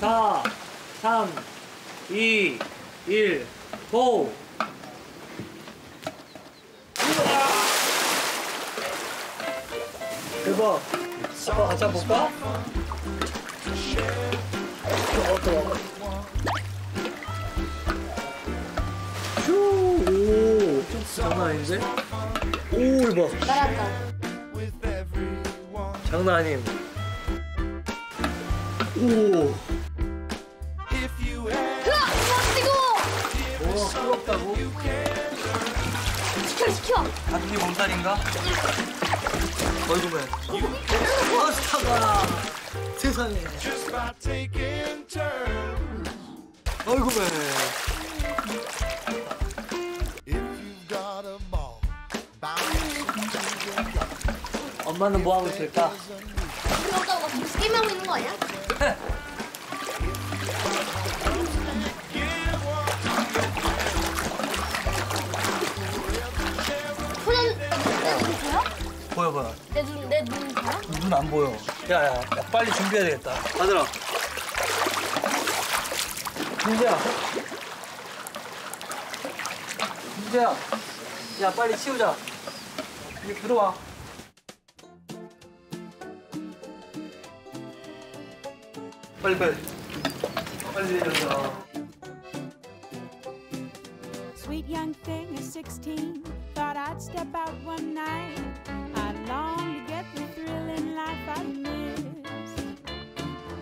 4, 3, 2, 1, 고! 대박. 아빠 같이 한번 볼까? 어, 들어. 슈! 오, 장난 아닌데? 오, 이봐. 날았다. 장난 아님. 오. 부럽다고? 시켜, 시켜! 감기 몸살인가? 어이구매. 아, 스타가. 세상에. 어이구매. 엄마는 뭐 하고 있을까? 막 무슨 게임하고 있는 거 아니야? 보여, 보여. 내 눈, 내눈 보여? 눈안 보여. 야, 야, 야, 빨리 준비해야 되겠다. 아들아. 민재야. 민재야. 야, 빨리 치우자. 이제 들어와. 빨리, 빨리. 빨리 내려줘. Sweet young thing of 16, thought I'd step out one night. Long to get the thrill in life I missed.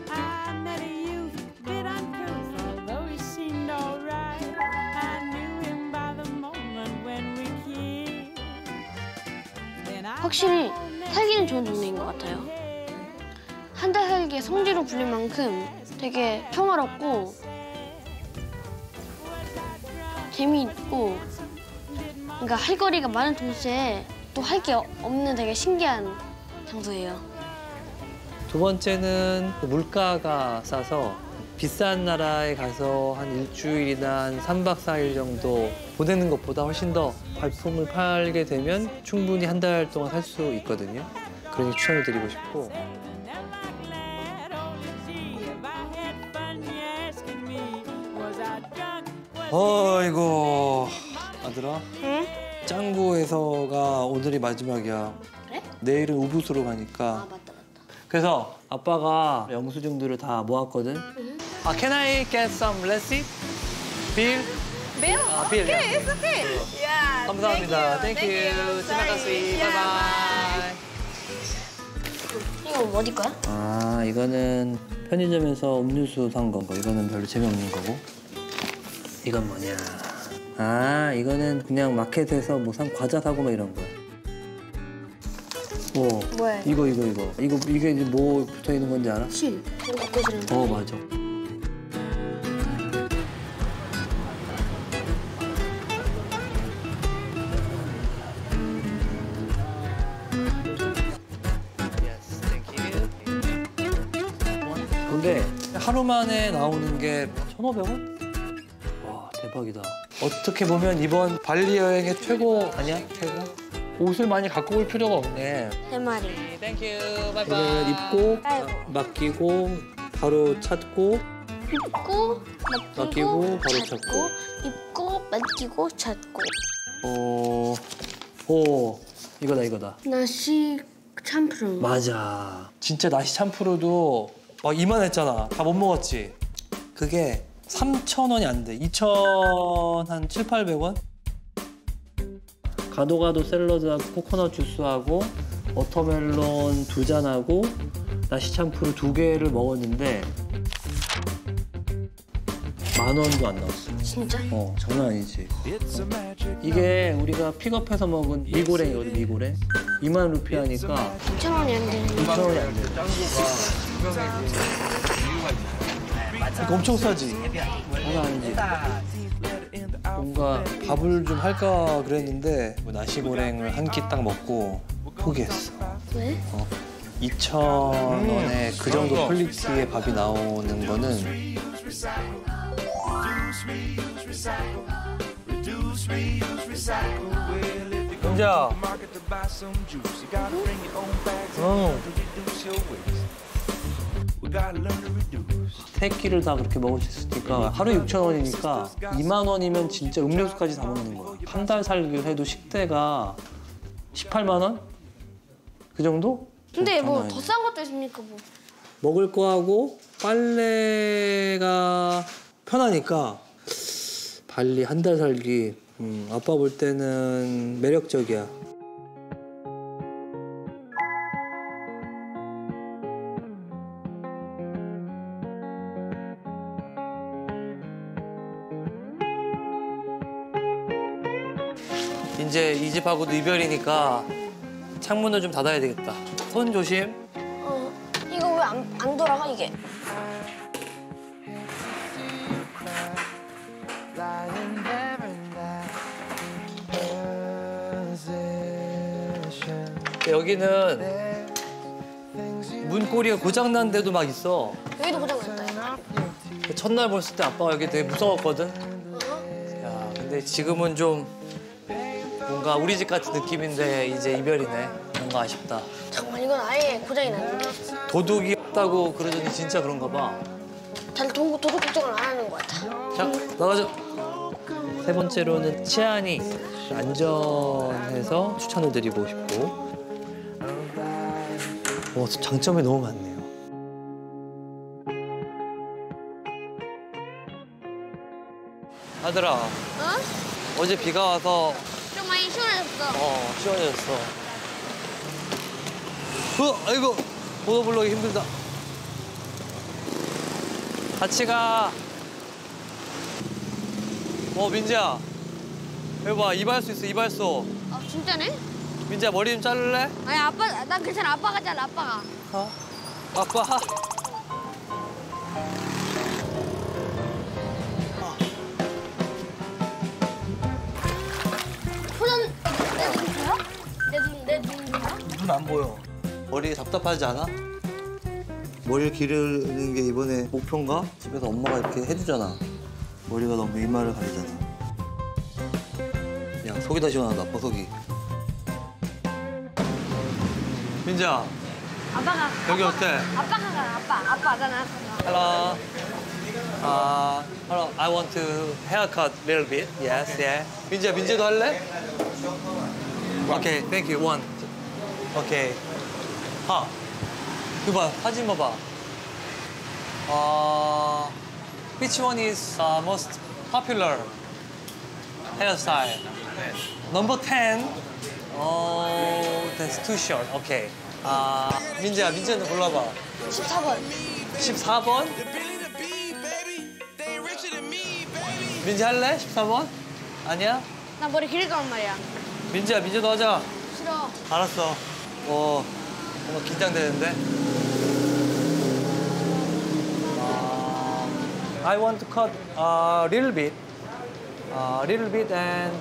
I met a youth, bit uncouth, although he seemed alright. I knew him by the moment when we kissed. Then I 확실히 살기는 좋은 동네인 것 같아요. 한달 살기의 성지로 불릴 만큼 되게 평화롭고 재미있고 그러니까 할 거리가 많은 동시에 또 할 게 없는 되게 신기한 장소예요. 두 번째는 물가가 싸서 비싼 나라에 가서 한 일주일이나 한 3박 4일 정도 보내는 것보다 훨씬 더 발품을 팔게 되면 충분히 한 달 동안 살 수 있거든요. 그러니 추천을 드리고 싶고 어이구 아들아 응? 짱구에서가 오늘이 마지막이야. 그래? 내일은 우붓으로 가니까 아 맞다 맞다. 그래서 아빠가 영수증들을 다 모았거든. 아, can I get some receipt? bill? 매워? 아, bill. Okay, it's okay. Yeah. 감사합니다. Thank you. 지나가시. 바이바이. 이거 어디 거야? 아, 이거는 편의점에서 음료수 산 거. 이거는 별로 재미없는 거고. 이건 뭐냐? 아, 이거는 그냥 마켓에서 뭐 산 과자 사고 막 이런 거야. 오. 뭐야? 이거 이거 이거. 이거 이게 이제 뭐 붙어 있는 건지 알아? 실. 이거 갖고 지는 어, 맞아. 근데 하루 만에 나오는 게 1,500원? 와, 대박이다. 어떻게 보면 이번 발리 여행의 최고 아니야? 최고? 옷을 많이 갖고 올 필요가 없네. 세 마리. Thank you. Bye bye. 입고 아이고. 맡기고 바로 찾고 입고 맡기고, 맡기고 바로 찾고 찾고. 입고 맡기고 찾고 어, 오, 이거다 이거다. nasi campur 맞아. 진짜 nasi campur도 막 이만했잖아. 다 못 먹었지. 그게 3,000원이 안 돼. 2,000, 한 7, 800원? gado-gado 샐러드하고 코코넛 주스하고 watermelon 두 잔하고 nasi campur 두 개를 먹었는데 만 원도 안 나왔어. 진짜? 어, 장난 아니지. 이게 우리가 픽업해서 먹은 미고랭이거든, 미고랭. 2만 루피 하니까 2천 원이 안 되는 2천 원이 안 돼. 이거 엄청 싸지? 장난 아니지? 뭔가 밥을 좀 할까 그랬는데 뭐 나시고랭을 한 끼 딱 먹고 포기했어. 왜? 2천 원에 그 정도 퀄리티의 밥이 나오는 거는 혼자 응. 세 끼를 다 그렇게 먹을 수 있으니까 하루 6천 원이니까 2만 원이면 진짜 음료수까지 다 먹는 거야. 한 달 살기를 해도 식대가 18만 원? 그 정도? 근데 뭐 더. 싼 것도 있습니까 뭐? 먹을 거하고 빨래가 편하니까 발리 한 달 살기 음, 아빠 볼 때는 매력적이야. 집하고도 이별이니까 창문을 좀 닫아야 되겠다. 손 조심. 어 이거 왜 안 안 돌아가 이게? 여기는 문고리가 고장난 데도 막 있어. 여기도 고장났다. 첫날 봤을 때 아빠가 여기 되게 무서웠거든. 어? 야, 근데 지금은 좀 뭔가 우리 집 같은 느낌인데 이제 이별이네. 뭔가 아쉽다. 잠깐만 이건 아예 고장이 났는데. 도둑이 없다고 그러더니 진짜 그런가 봐. 다들 도, 도둑 걱정을 안 하는 것 같아. 자, 나가자. 세 번째로는 치안이 안전해서 추천을 드리고 싶고. 어, 장점이 너무 많네요. 아들아, 어? 어제 비가 와서 좀 많이 시원해졌어. 어, 시원해졌어. 어, 아이고, 보도블록이 힘들다. 같이 가. 어, 민지야. 여기 봐, 이발소 있어, 이발소. 아 진짜네? 민지야, 머리 좀 자를래? 아니 아빠 난 괜찮아 아빠가 잘라 아빠가. 어? 아빠. 보여? 머리 답답하지 않아? 머리를 기르는 게 이번에 목표인가? 집에서 엄마가 이렇게 해주잖아. 머리가 너무 이마를 가리잖아. 야, 속이 다 시원하다, 아빠 속이. 민지야, 아빠가. 여기 아빠가- 어때? 아빠가 가 아빠 아빠잖아. hello. 아, hello. I want to haircut little bit. Yes, yeah. 민지야, 민지도 할래? Okay, thank you. One. Okay. 아, 이거 봐, 사진 봐봐. 어, which one is uh, most popular hairstyle? Number 10. Oh, that's too short. Okay. 아, 민지야, 민지한테 골라봐. 14번. 14번? 민지 할래? 14번? 아니야? 나 머리 거란 말이야. 민지야, 민지도 하자. 싫어. 알았어. 어, 뭔가 긴장되는데. 아, I want to cut a little bit, a little bit, and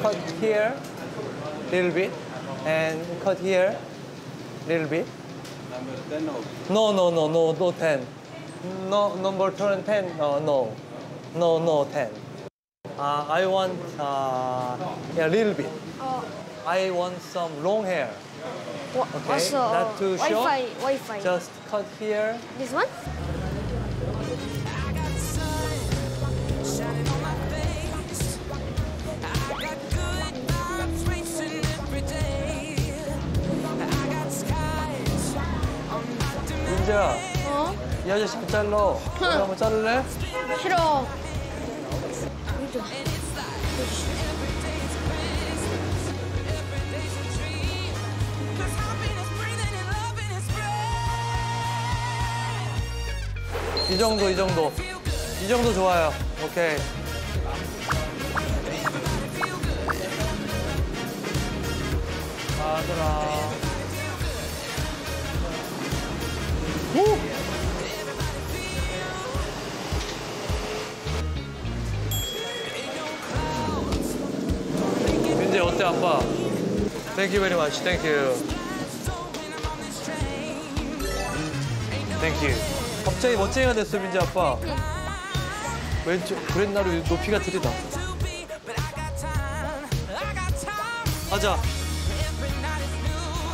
cut here, little bit, and cut here, little bit. No, no, no, no, no ten. No, number turn ten. No, no, no, no ten. Uh, I want uh, a little bit. 어. I want some long hair. 와, Okay, 왔어. not too short. 와이파이 와이파이. Just cut here. This one? 민지야, 어? 이 아저씨 못 잘라. 너도 한번 자를래? 싫어. 이 정도, 이 정도. 이 정도 좋아요. 오케이. 아들아. 오! 민지 어때 아빠? Thank you very much. Thank you. Thank you. 갑자기 멋쟁이가 됐어 민지 아빠. 왼쪽 브랜나루 높이가 틀리다. 가자.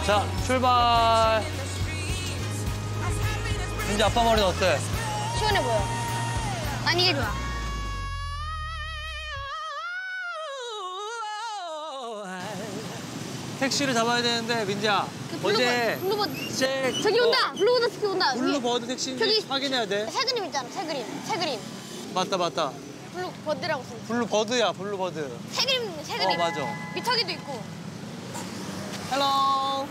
자 출발. 민지 아빠 머리는 어때? 시원해 보여. 난 이게 좋아. 택시를 잡아야 되는데 민지야 그 어제 블루버드, 블루버드. 제 저기 온다. 블루버드 택시 온다. 블루버드 택시인지 저기- 확인해야 돼. 새 그림 있잖아. 새 그림. 새 그림. 맞다 맞다. 블루버드라고 써. 있어. 블루버드야 블루버드. 새 그림, 새어 그림. 맞아. 미터기도 있고. Hello.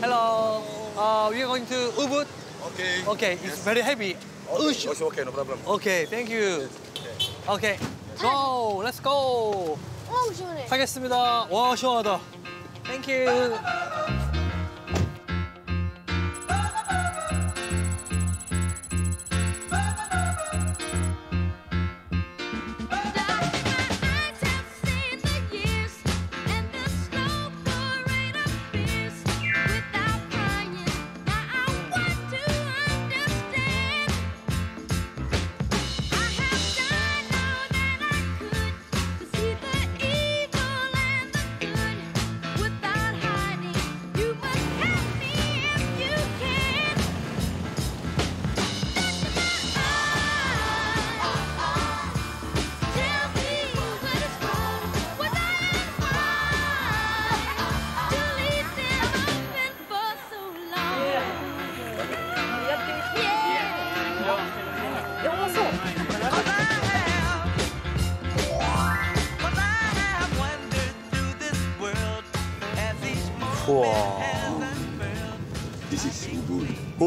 Hello. Uh, we are going to Ubud. Okay. Okay, it's very heavy. Okay, okay, okay, no problem. Okay, thank you. Okay, go. Let's go. 어우 시원해. 하겠습니다. 와 시원하다. Thank you.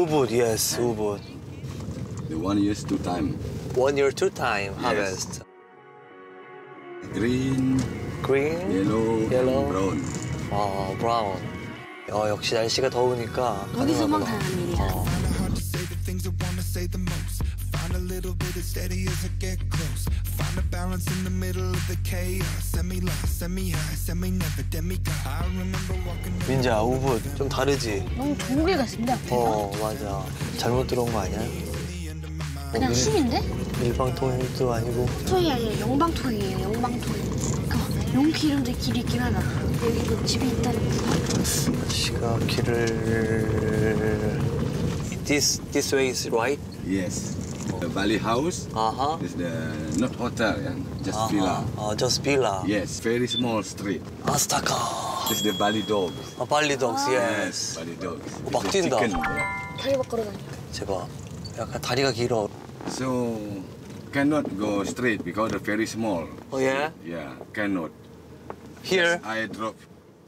Ubud. 우붓, yes, 우붓. The one years two time. One year, two time harvest. Green, Green, yellow, Yellow. brown. 아, 브라운. 어, 역시 날씨가 더우니까. 여기서만 가능하구나. 가는 일이야. 어. Little bit of steady as I get close. Find a balance in the middle of the chaos. Semi lost, semi high, semi never demigod. I remember walking. 민지야, 우붓. 좀 다르지? 너무 동굴 같은데 앞에가? 어, 맞아. 잘못 들어온 거 아니야? 그냥 숲인데? 일방통일도 아니고. 토이 아니라 영방토이에요. 영방토이. 그 용키 이름도 길이 있긴 하다. 여기도 집이 있다는 거. 시가 길을. This, this way is right? Yes. The Bali house 아하. is the not hotel, yeah, just 아하. villa. 아, just villa. Yes, very small street. 아스타카. This is the Bali dog. 아, 발리 덕스, yes. Bali dog. 어, 막 It's the 뛴다. chicken, yeah. 다리 밖 걸어다녀. 제가 약간 다리가 길어. So cannot go straight because the very small. 어, 예? Yeah, cannot. Here? I drop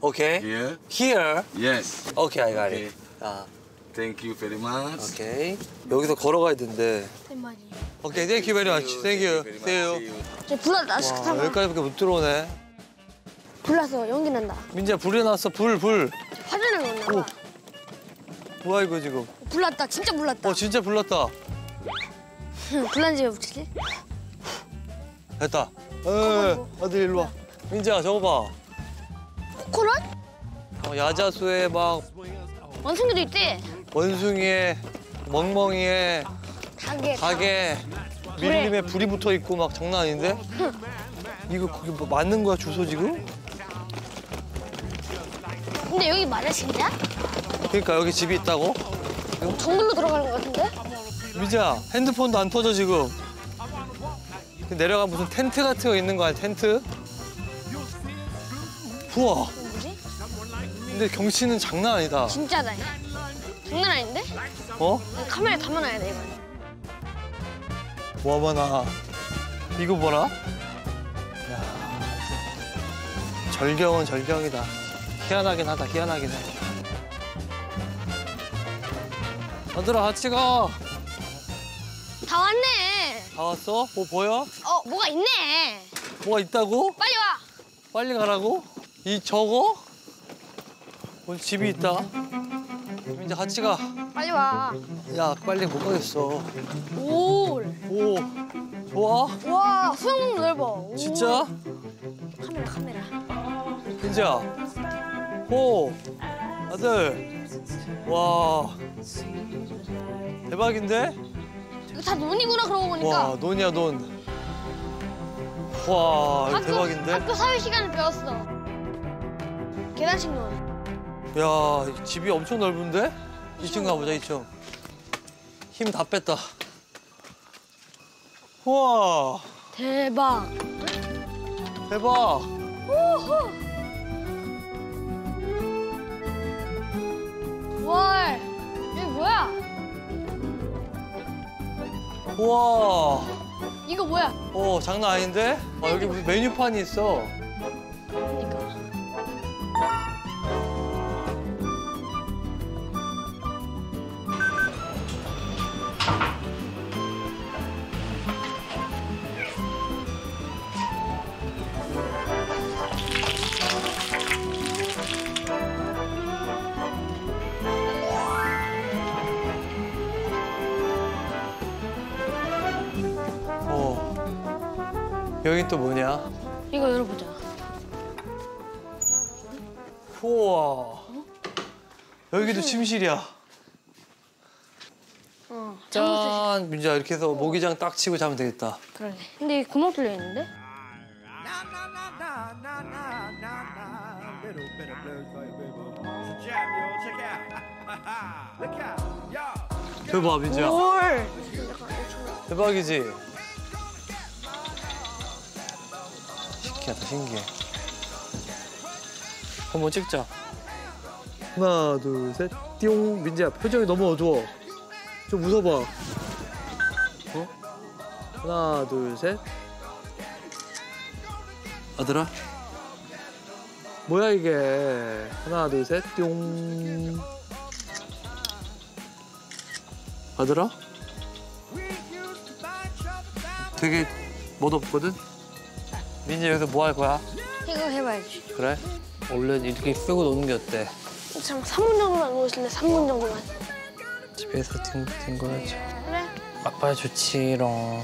Okay. here. Here? Yes. Okay, I got Okay. it. 아, Thank you very much. 오케이. 여기서 걸어가야 된대. 한 오케이, thank you very much. Thank you. See you. 저 불났다. 와. 여기까지밖에 못 들어오네. 불났어. 연기 난다. 민지야, 불이 났어. 불, 불. 화전을 넣나 봐. 뭐야, 이거 지금. 불났다. 진짜 불났다. 어, 진짜 불났다. 불난 집에 붙이지? 됐다. 에, 아들 일로 와. 민지야, 저거 봐. 코코넛? 어, 야자수에 막 원숭이도 있대. 원숭이에 멍멍이에 닭에. 닭에 밀림에 불이 붙어 있고 막 장난 아닌데? 이거 거기 뭐 맞는 거야 주소 지금? 근데 여기 맞아 진짜? 그러니까 여기 집이 있다고? 정글로 들어가는 것 같은데? 미자 핸드폰도 안 터져 지금. 그 내려가 무슨 텐트 같은 거 있는 거 아니야 텐트? 우와. 근데 경치는 장난 아니다. 진짜다. 장난 아닌데? 어? 카메라 감아놔야 돼 이거. 와봐 나. 이거 봐라. 야, 절경은 절경이다. 희한하긴 하다. 희한하긴 해. 아들아 같이 가. 다 왔네. 다 왔어? 뭐 보여? 어 뭐가 있네. 뭐가 있다고? 빨리 와. 빨리 가라고? 이 저거? 뭔 집이 있다. 이제 같이 가. 빨리 와. 야 빨리 못 가겠어. 오. 오 좋아? 와 수영복 넓어. 오. 진짜? 카메라 카메라. 민지야. 호 아들. 와 대박인데? 이거 다 논이구나 그러고 보니까. 와 논이야 논. 와 학교, 대박인데? 학교 사회 시간을 배웠어. 계단식 논. 야 집이 엄청 넓은데? 2층 가보자 2층. 힘 다 뺐다. 우와, 대박. 대박. 월. 이게 뭐야? 우와, 이거 뭐야? 어 장난 아닌데? 아, 여기 무슨 메뉴판이 있어. 여기 또 뭐냐? 이거 열어보자. 우와. 여기도 침실이야. 어. 짠, 민주야 이렇게 해서 모기장 딱 치고 자면 되겠다. 그러네. 근데 이 구멍 뚫려 있는데? 대박, 민주야. 뭘? 대박이지? 신기하다, 신기해. 한번 찍자. 하나, 둘, 셋, 띠용. 민지야, 표정이 너무 어두워. 좀 웃어봐. 어? 하나, 둘, 셋. 아들아? 뭐야, 이게. 하나, 둘, 셋, 띠용. 아들아? 되게 멋없거든? 민지 여기서 뭐 할 거야? 이거 해봐야지. 그래? 얼른 이렇게 쓰고 노는 게 어때? 참 3분 정도만 놓으실래? 3분 정도만. 집에서 뒹, 뒹궈야죠. 그래. 아빠 좋지롱.